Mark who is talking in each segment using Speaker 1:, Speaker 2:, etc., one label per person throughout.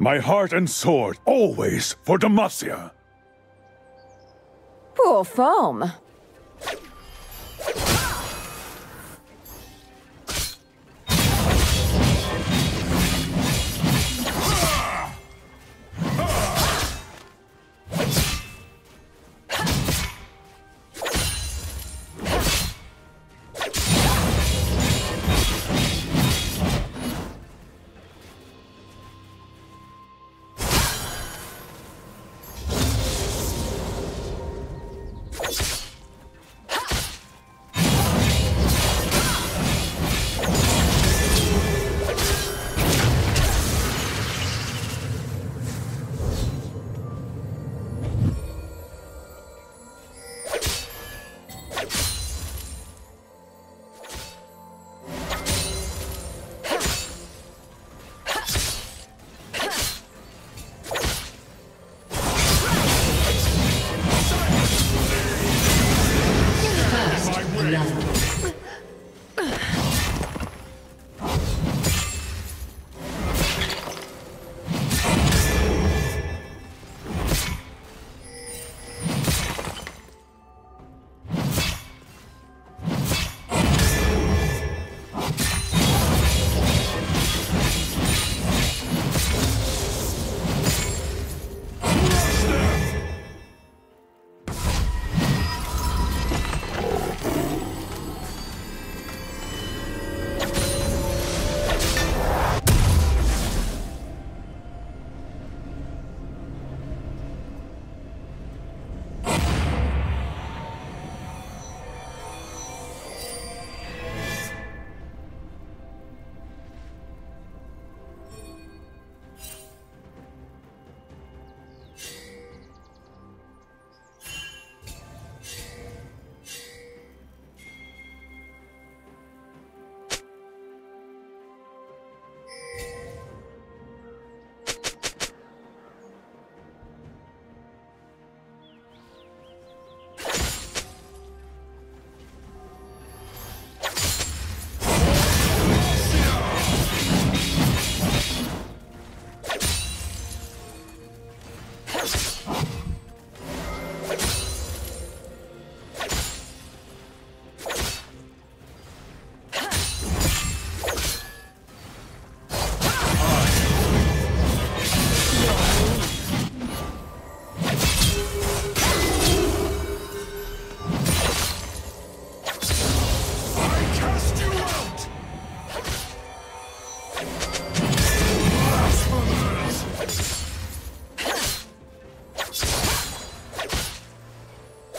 Speaker 1: My heart and sword, always for Demacia.
Speaker 2: Poor foam.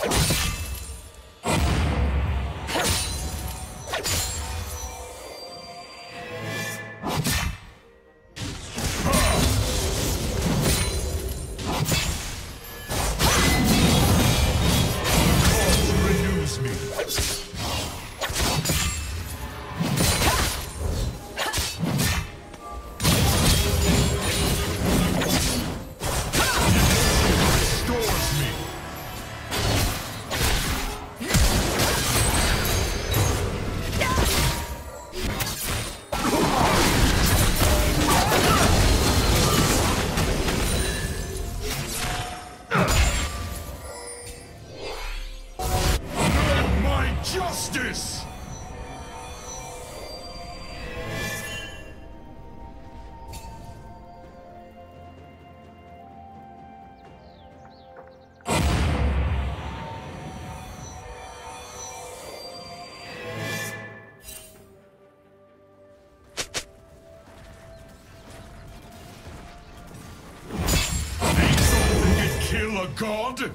Speaker 1: you
Speaker 2: god?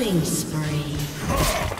Speaker 2: Rampage.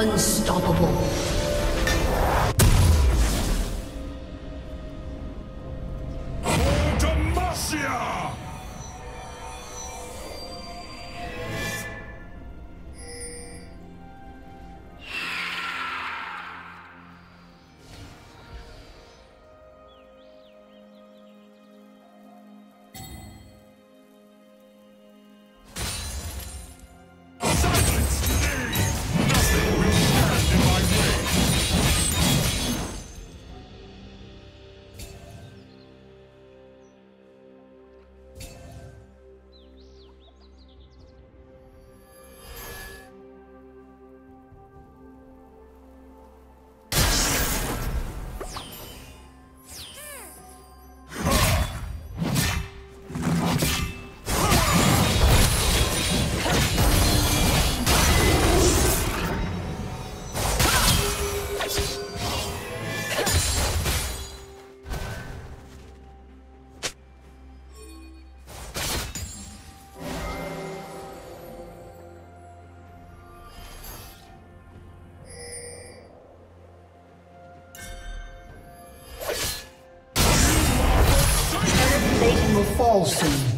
Speaker 2: Unstoppable. Fall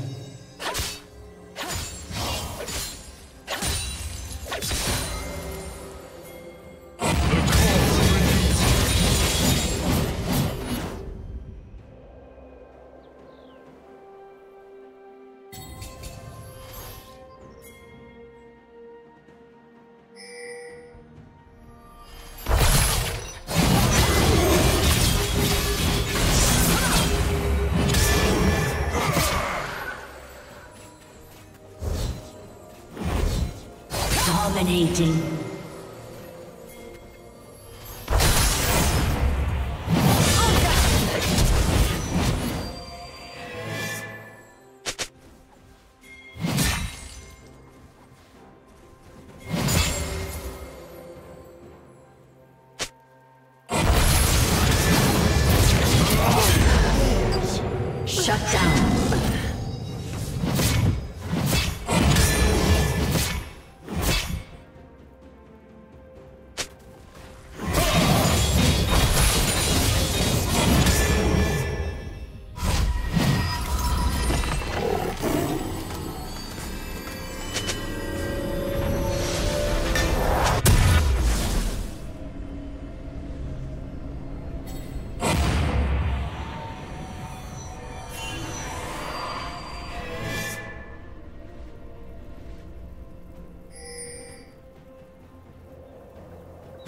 Speaker 2: Dominating.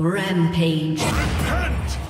Speaker 2: Rampage.
Speaker 1: Repent!